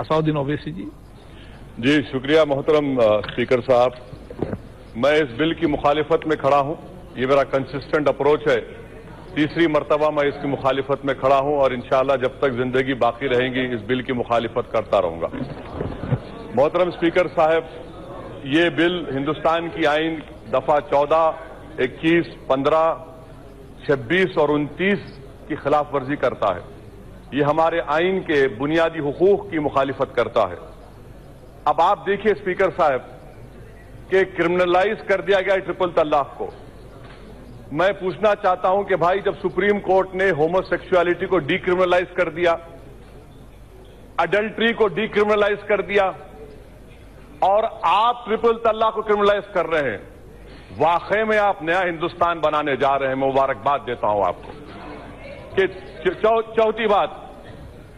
असउद्दीन ओवैसी जी। जी, शुक्रिया मोहतरम स्पीकर साहब। मैं इस बिल की मुखालिफत में खड़ा हूँ। ये मेरा कंसिस्टेंट अप्रोच है। तीसरी मरतबा मैं इसकी मुखालिफत में खड़ा हूँ और इंशाला जब तक ज़िंदगी बाकी रहेंगी, इस बिल की मुखालिफत करता रहूँगा। मोहतरम स्पीकर साहब, ये बिल हिंदुस्तान की आइन दफ़ा चौदह, इक्कीस, पंद्रह, छब्बीस और उनतीस की खिलाफ वर्जी करता है। ये हमारे आइन के बुनियादी हकूक की मुखालिफत करता है। अब आप देखिए स्पीकर साहब, कि क्रिमिनलाइज कर दिया गया ट्रिपल तलाक को। मैं पूछना चाहता हूँ कि भाई, जब सुप्रीम कोर्ट ने होमोसेक्सुअलिटी को डीक्रिमिनलाइज कर दिया अडल्ट्री को डीक्रिमिनलाइज कर दिया, और आप ट्रिपल तलाक को क्रिमिनलाइज कर रहे हैं, वाकई में आप नया हिंदुस्तान बनाने जा रहे हैं, मुबारकबाद देता हूँ आपको। कि चौथी बात,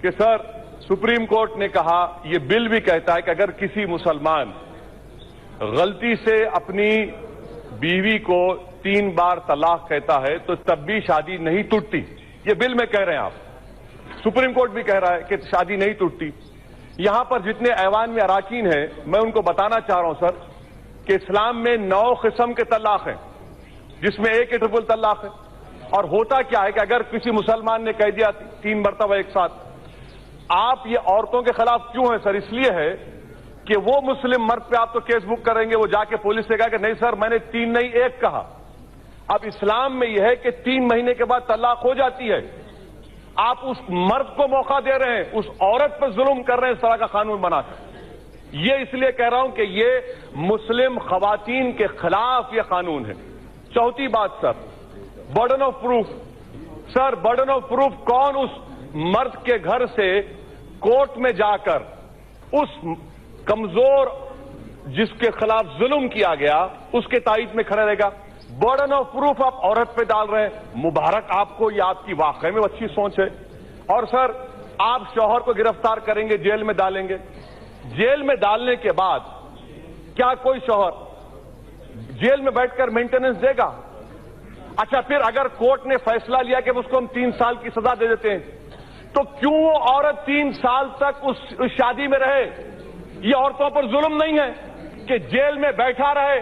कि सर, सुप्रीम कोर्ट ने कहा यह बिल भी कहता है कि अगर किसी मुसलमान गलती से अपनी बीवी को तीन बार तलाक कहता है तो तब भी शादी नहीं टूटती। ये बिल में कह रहे हैं आप। सुप्रीम कोर्ट भी कह रहा है कि शादी नहीं टूटती। यहाँ पर जितने ऐवान में अराकीन हैं, मैं उनको बताना चाह रहा हूँ, सर, कि इस्लाम में नौ किस्म के तलाक हैं, जिसमें एक ट्रिपल तलाक है। और होता क्या है कि अगर किसी मुसलमान ने कह दिया तीन मरतबा एक साथ, आप ये औरतों के खिलाफ क्यों है सर? इसलिए है कि वो मुस्लिम मर्द पे आप तो केस बुक करेंगे, वो जाके पुलिस से कहा कि नहीं सर, मैंने तीन नहीं, एक कहा। अब इस्लाम में यह है कि तीन महीने के बाद तलाक हो जाती है। आप उस मर्द को मौका दे रहे हैं, उस औरत पर जुल्म कर रहे हैं, इस तरह का कानून बनाकर ये इसलिए कह रहा हूँ कि ये मुस्लिम खवातीन के खिलाफ ये कानून है। चौथी बात, sir burden of proof sir burden of proof कौन उस मर्द के घर से कोर्ट में जाकर उस कमज़ोर जिसके खिलाफ जुल्म किया गया, उसके ताइद में खड़ा रहेगा? बर्डन ऑफ़ प्रूफ आप औरत पे डाल रहे हैं। मुबारक आपको, ये आपकी वाकई में अच्छी सोच है। और सर, आप शौहर को गिरफ़्तार करेंगे, जेल में डालेंगे। जेल में डालने के बाद क्या कोई शौहर जेल में बैठकर मेंटेनेंस देगा? अच्छा फिर अगर कोर्ट ने फैसला लिया कि उसको हम तीन साल की सजा दे देते हैं तो क्यों वो औरत तीन साल तक उस, उस शादी में रहे? ये औरतों पर जुल्म नहीं है कि जेल में बैठा रहे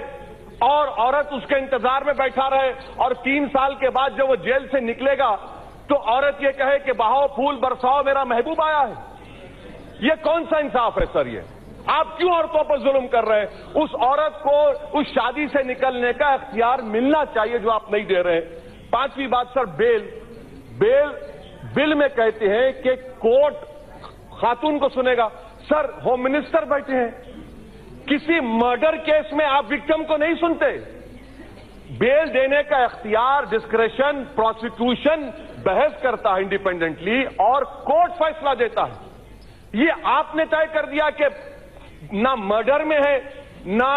और औरत उसके इंतज़ार में बैठा रहे और तीन साल के बाद जब वो जेल से निकलेगा तो औरत ये कहे कि बहाओ फूल बरसाओ मेरा महबूब आया है। ये कौन सा इंसाफ है सर ये? आप क्यों औरतों पर जुल्म कर रहे हैं? उस औरत को उस शादी से निकलने का अख्तियार मिलना चाहिए जो आप नहीं दे रहे हैं। पांचवी बात, सर, बेल। बेल, बिल में कहते हैं कि कोर्ट खातून को सुनेगा। सर, होम मिनिस्टर बैठे हैं। किसी मर्डर केस में आप विक्टिम को नहीं सुनते? बेल देने का अख्तियार डिस्क्रेशन प्रोसिक्यूशन बहस करता है इंडिपेंडेंटली और कोर्ट फैसला देता है। ये आपने तय कर दिया कि ना मर्डर में है, ना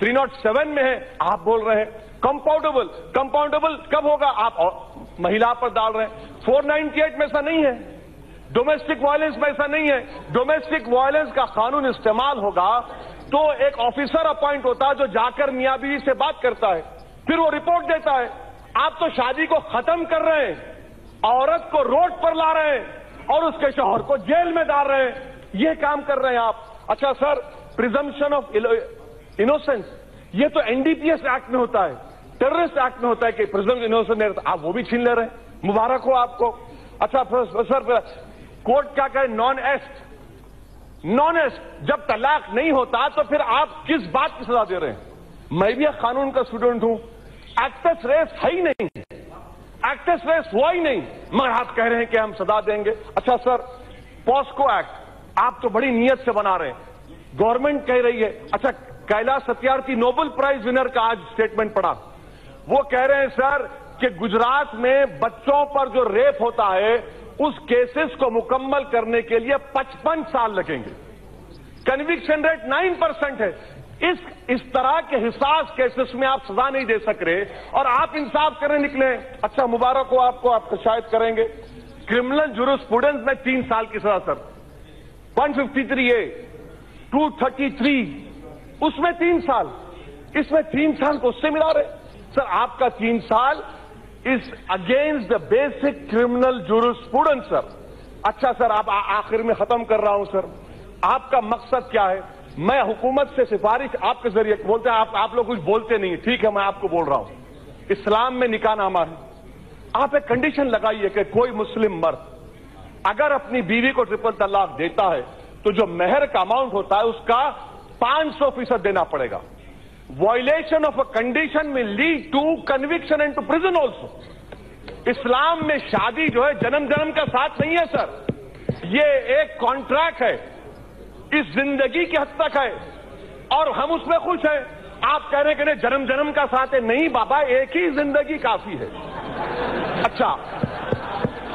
307 में है, आप बोल रहे हैं। कंपाउंडेबल कंपाउंडेबल कब होगा? आप महिला पर डाल रहे हैं। 498 में ऐसा नहीं है। डोमेस्टिक वायलेंस में ऐसा नहीं है। डोमेस्टिक वायलेंस का कानून इस्तेमाल होगा तो एक ऑफिसर अपॉइंट होता है जो जाकर मियाँ बीवी से बात करता है। फिर वो रिपोर्ट देता है। आप तो शादी को खत्म कर रहे हैं। औरत को रोड पर ला रहे हैं और उसके शोहर को जेल में डाल रहे हैं। ये काम कर रहे हैं आप। अच्छा सर प्रिजम्पशन ऑफ़ इनोसेंस ये तो एनडीपीएस एक्ट में होता है. टेररिस्ट एक्ट में होता है कि प्रिजम इनोसेंस आप वो भी छीन ले रहे हैं। मुबारक हो आपको। अच्छा सर कोर्ट क्या कहे? नॉन एस्ट नॉन एस्ट जब तलाक नहीं होता तो फिर आप किस बात की सजा दे रहे हैं? मैं भी एक कानून का स्टूडेंट हूँ। एक्टस रेस है ही नहीं। एक्टस रेस हुआ ही नहीं। मगर आप कह रहे हैं कि हम सजा देंगे। अच्छा सर पॉस्को एक्ट आप तो बड़ी नीयत से बना रहे हैं। गवर्नमेंट कह रही है अच्छा Kailash Satyarthi Nobel prize winner का आज स्टेटमेंट पड़ा। वो कह रहे हैं, सर, कि गुजरात में बच्चों पर जो रेप होता है, उस केसेस को मुकम्मल करने के लिए 55 साल लगेंगे। कन्विक्शन रेट 9 परसेंट है। इस इस तरह के हिसास केसेस में आप सजा नहीं दे सक रहे और आप इंसाफ करने निकले अच्छा मुबारक हो आपको, आप शायद करेंगे। क्रिमिनल जुरुस्प्रूडेंस में तीन साल की सजा, सर। 153 ए 233 उसमें तीन साल। इसमें तीन साल को उससे मिला रहे सर आपका तीन साल is against the basic criminal jurisprudence sir अच्छा सर आप आखिर में खत्म कर रहा हूँ सर। आपका मकसद क्या है? मैं हुकूमत से सिफारिश आपके ज़रिए बोलते हैं आप, आप लोग कुछ बोलते नहीं ठीक है मैं आपको बोल रहा हूँ। इस्लाम में निकाह नामा है। आप एक कंडीशन लगाइए कि कोई मुस्लिम मर्द अगर अपनी बीवी को ट्रिपल तलाक देता है तो जो मेहर का अमाउंट होता है, उसका 500 फ़ीसद देना पड़ेगा। वॉयलेशन ऑफ़ अ कंडीशन में lead to conviction and to prison also इस्लाम में शादी जो है जन्म जन्म का साथ नहीं है, सर। ये एक कॉन्ट्रैक्ट है। इस ज़िंदगी की हद तक है। और हम उसमें खुश हैं। आप कह रहे कि नहीं जन्म जन्म का साथ है। नहीं, बाबा, एक ही ज़िंदगी काफ़ी है। अच्छा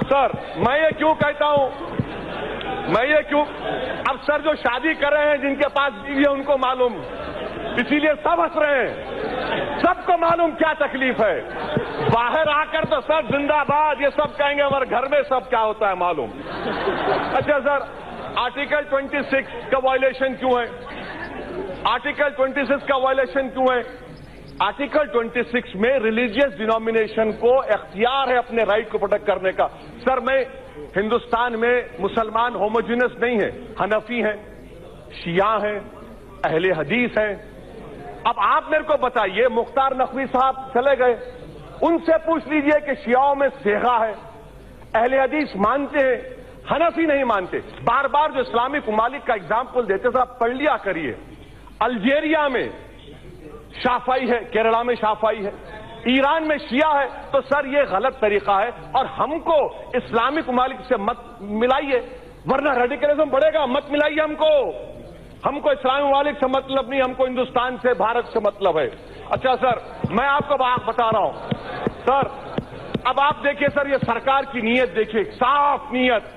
सर, मैं ये क्यों कहता हूँ? मैं ये क्यों? अब सर जो शादी कर रहे हैं, जिनके पास बीवी है, उनको मालूम। इसीलिए सब हंस रहे हैं। सबको मालूम क्या तकलीफ़ है। बाहर आकर तो सर जिंदाबाद, ये सब कहेंगे, हमारे घर में सब क्या होता है मालूम। अच्छा सर, आर्टिकल 26 का वायलेशन क्यों है? आर्टिकल 26 का वायलेशन क्यों है? आर्टिकल 26 में रिलीजियस डिनोमिनेशन को अख्तियार है अपने राइट को प्रोटेक्ट करने का। सर, मैं हिंदुस्तान में मुसलमान होमोजिनस नहीं है, हनफी हैं, शिया हैं, अहले हदीस हैं। अब आप मेरे को बताइए, मुख्तार नकवी साहब चले गए। उनसे पूछ लीजिए कि शियाओं में सेगा है, अहले हदीस मानते हैं, हनफी नहीं मानते। बार बार जो इस्लामिक ममालिक का एग्ज़ाम्पल देते सर आप पढ़ लिया करिए। अल्जेरिया में शाफाई है, केरला में शाफाई है, ईरान में शिया है तो सर ये गलत तरीका है और हमको इस्लामिक ममालिक से मत मिलाइए, वरना रेडिकलिज्म बढ़ेगा, मत मिलाइए हमको। हमको इस्लामिक ममालिक से मतलब नहीं, हमको हिंदुस्तान से, भारत से मतलब है। अच्छा सर, मैं आपको बात बता रहा हूँ। सर, अब आप देखिए, सर, ये सरकार की नीयत देखिए, साफ़ नीयत।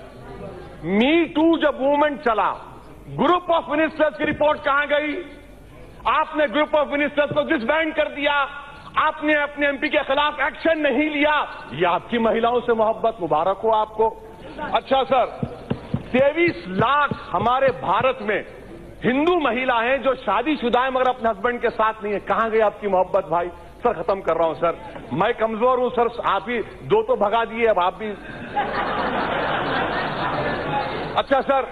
मी टू जब मूवमेंट चला ग्रुप ऑफ़ मिनिस्टर्स की रिपोर्ट कहाँ गई? आपने ग्रुप ऑफ़ मिनिस्टर्स को डिसबैंड कर दिया। आपने अपने एमपी के खिलाफ एक्शन नहीं लिया। ये आपकी महिलाओं से मोहब्बत मुबारक हो आपको। अच्छा सर, तेईस लाख हमारे भारत में हिंदू महिला हैं जो शादीशुदा है मगर अपने हस्बैंड के साथ नहीं है। कहाँ गई आपकी मोहब्बत भाई? सर, खत्म कर रहा हूँ, सर। मैं कमज़ोर हूँ, सर। आप ही दो तो भगा दिए, अब आप भी। अच्छा सर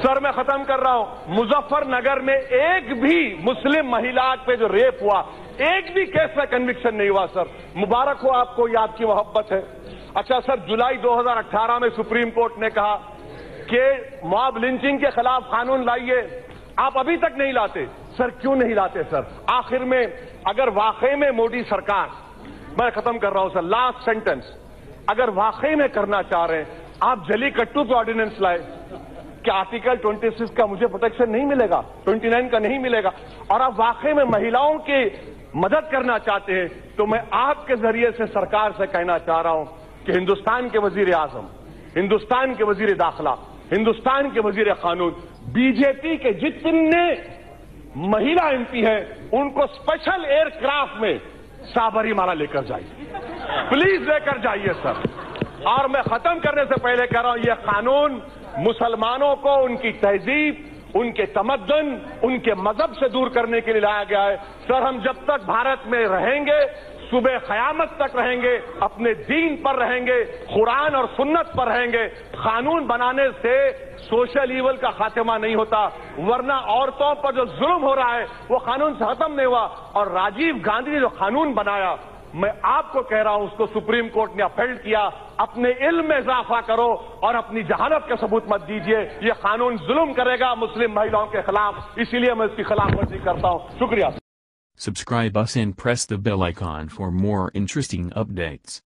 सर मैं खत्म कर रहा हूँ। मुजफ्फरनगर में एक भी मुस्लिम महिला पे जो रेप हुआ, एक भी केस में कन्विक्शन नहीं हुआ, सर। मुबारक हो आपको, ये आपकी मोहब्बत है। अच्छा सर, जुलाई 2018 में सुप्रीम कोर्ट ने कहा कि मॉब लिंचिंग के खिलाफ कानून लाइए। आप अभी तक नहीं लाते। सर, क्यों नहीं लाते, सर? आखिर में, अगर वाकई में मोदी सरकार, मैं खत्म कर रहा हूँ, सर लास्ट सेंटेंस अगर वाकई में करना चाह रहे हैं, आप जली कट्टू पे ऑर्डिनेंस लाए। कि आर्टिकल 26 का मुझे प्रोटेक्शन नहीं मिलेगा 29 का नहीं मिलेगा। और आप वाकई में महिलाओं की मदद करना चाहते हैं तो मैं आपके ज़रिए से सरकार से कहना चाह रहा हूँ कि हिंदुस्तान के वज़ीर आज़म, हिंदुस्तान के वज़ीर दाखिला, हिंदुस्तान के वज़ीर कानून बीजेपी के जितने महिला एमपी हैं, उनको स्पेशल एयरक्राफ्ट में साबरी माला लेकर जाइए। प्लीज़ लेकर जाइए सर और मैं खत्म करने से पहले कह रहा हूँ यह कानून मुसलमानों को उनकी तहजीब, उनके तमद्दन, उनके मज़हब से दूर करने के लिए लाया गया है। सर, हम जब तक भारत में रहेंगे, सुबह कयामत तक रहेंगे, अपने दीन पर रहेंगे, कुरान और सुन्नत पर रहेंगे, कानून बनाने से सोशल ईवल का खात्मा नहीं होता। वरना औरतों पर जो जुल्म हो रहा है, वो कानून से खत्म नहीं हुआ। और राजीव गांधी ने जो कानून बनाया मैं आपको कह रहा हूँ, उसको सुप्रीम कोर्ट ने अपेल्ड किया, अपने इल्म में इजाफा करो और अपनी जहानत का सबूत मत दीजिए। यह कानून जुल्म करेगा मुस्लिम महिलाओं के खिलाफ, इसीलिए मैं इसकी खिलाफ वर्जी करता हूँ। शुक्रिया। Subscribe us and press the bell icon for more interesting updates.